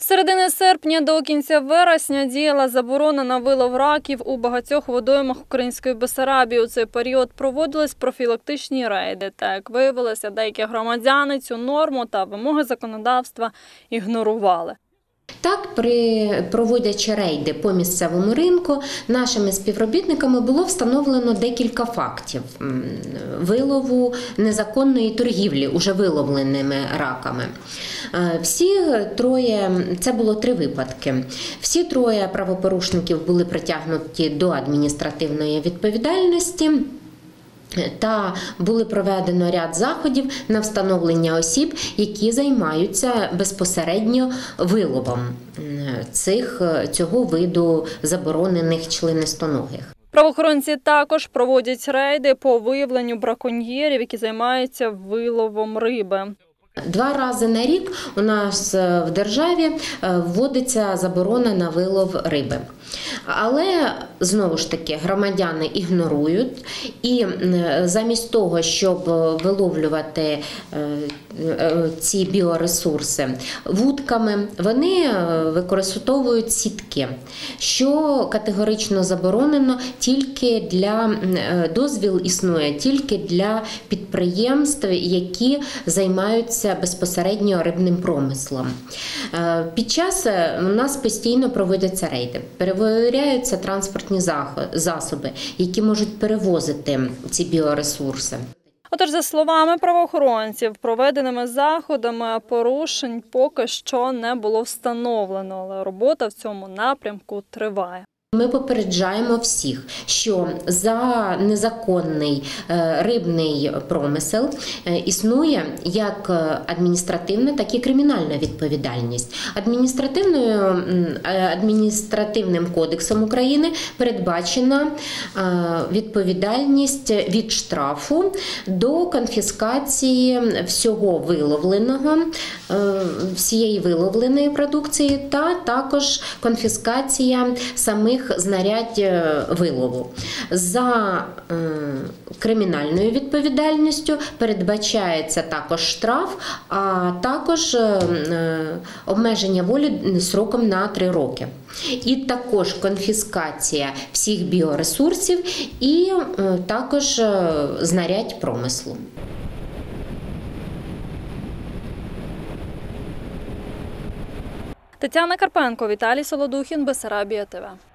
З середини серпня до кінця вересня діяла заборона на вилов раків у багатьох водоймах Української Бесарабії. У цей період проводились профілактичні рейди. Та як виявилося, деякі громадяни цю норму та вимоги законодавства ігнорували. Так, при проводячи рейди по місцевому ринку, нашими співробітниками було встановлено декілька фактів вилову незаконної торгівлі уже виловленими раками. Е, Всі троє, це було три випадки. Всі троє правопорушників були притягнуті до адміністративної відповідальності. Та були проведено ряд заходів на встановлення осіб, які займаються безпосередньо виловом е, цих цього виду заборонених членистоногих. Правоохоронці також проводять рейди по виявленню браконьєрів, які займаються виловом риби. Два рази на рік у нас е, в державі е, вводиться заборона на вилов риби. Але знову ж таки громадяни ігнорують. І замість того, щоб виловлювати е, е, ці біоресурси вудками, вони е, використовують сітки, що категорично заборонено тільки для е, дозвіл існує тільки для підприємств, які займаються безпосередньо рибним промислом. Е, Під час е, у нас постійно проводяться рейди, перевіряються транспортні засоби, які можуть перевозити ці біоресурси. Отож, за словами правоохоронців, проведеними заходами порушень поки що не було встановлено, але робота в цьому напрямку триває. Ми попереджаємо всіх, що за незаконний е, рибний промисел е, існує як е, адміністративна, так і кримінальна відповідальність. Адміністративною адміністративним кодексом України передбачена відповідальність від штрафу до конфіскації всього виловленого, всієї виловленої продукції, та також конфіскація самих знарядь е, вилову. За е, кримінальною відповідальністю передбачається також штраф, а також е, обмеження волі сроком на 3 роки. І також конфіскація всіх біоресурсів і також знарядь промислу. Тетяна Карпенко, Віталій Солодухін, Бесарабія ТВ.